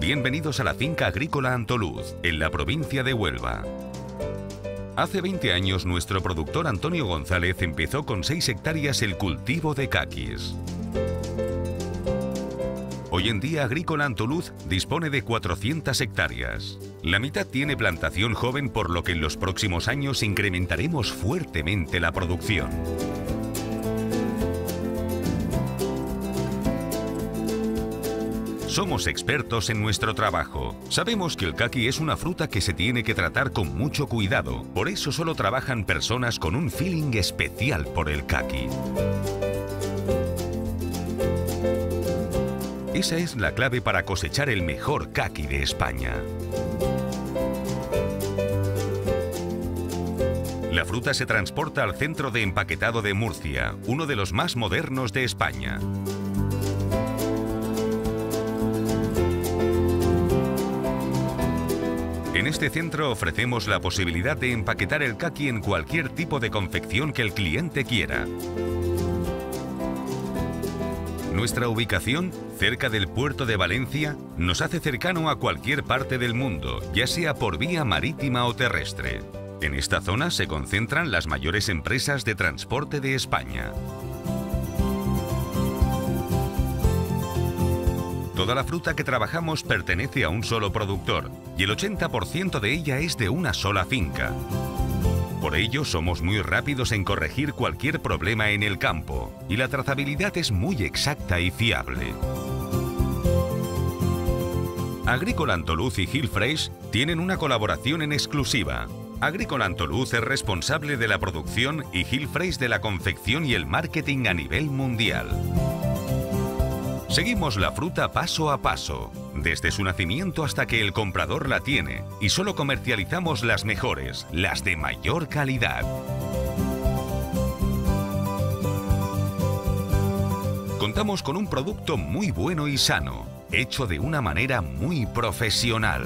Bienvenidos a la finca agrícola Antoluz, en la provincia de Huelva. Hace 20 años nuestro productor Antonio González empezó con 6 hectáreas el cultivo de caquis. Hoy en día Agrícola Antoluz dispone de 400 hectáreas. La mitad tiene plantación joven por lo que en los próximos años incrementaremos fuertemente la producción. Somos expertos en nuestro trabajo. Sabemos que el kaki es una fruta que se tiene que tratar con mucho cuidado. Por eso solo trabajan personas con un feeling especial por el kaki. Esa es la clave para cosechar el mejor kaki de España. La fruta se transporta al centro de empaquetado de Murcia, uno de los más modernos de España. En este centro ofrecemos la posibilidad de empaquetar el kaki en cualquier tipo de confección que el cliente quiera. Nuestra ubicación, cerca del puerto de Valencia, nos hace cercano a cualquier parte del mundo, ya sea por vía marítima o terrestre. En esta zona se concentran las mayores empresas de transporte de España. Toda la fruta que trabajamos pertenece a un solo productor y el 80% de ella es de una sola finca. Por ello somos muy rápidos en corregir cualquier problema en el campo y la trazabilidad es muy exacta y fiable. Agrícola Antoluz y Gil Fresh tienen una colaboración en exclusiva. Agrícola Antoluz es responsable de la producción y Gil Fresh de la confección y el marketing a nivel mundial. Seguimos la fruta paso a paso, desde su nacimiento hasta que el comprador la tiene, y solo comercializamos las mejores, las de mayor calidad. Contamos con un producto muy bueno y sano, hecho de una manera muy profesional.